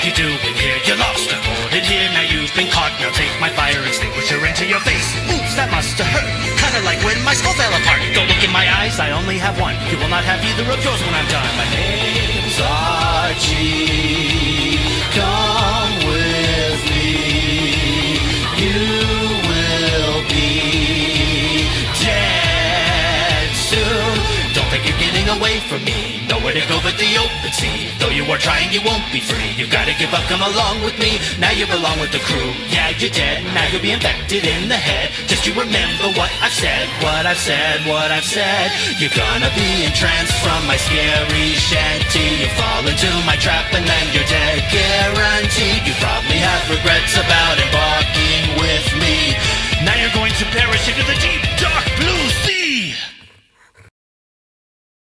are you doing here? You lost a boarded here, now you've been caught. Now take my fire extinguisher into your face. Oops, that must have hurt. Kinda like when my skull fell apart. Don't look in my eyes, I only have one. You will not have either of yours when I'm done. Think you're getting away from me. Nowhere to go but the open sea. Though you are trying, you won't be free. You gotta give up, come along with me. Now you belong with the crew. Yeah, you're dead. Now you'll be infected in the head. Just you remember what I've said, what I've said, what I've said. You're gonna be entranced from my scary shanty. You fall into my trap and then you're dead. Guaranteed. You probably have regrets about embarking with me. Now you're going to perish into the deep, dark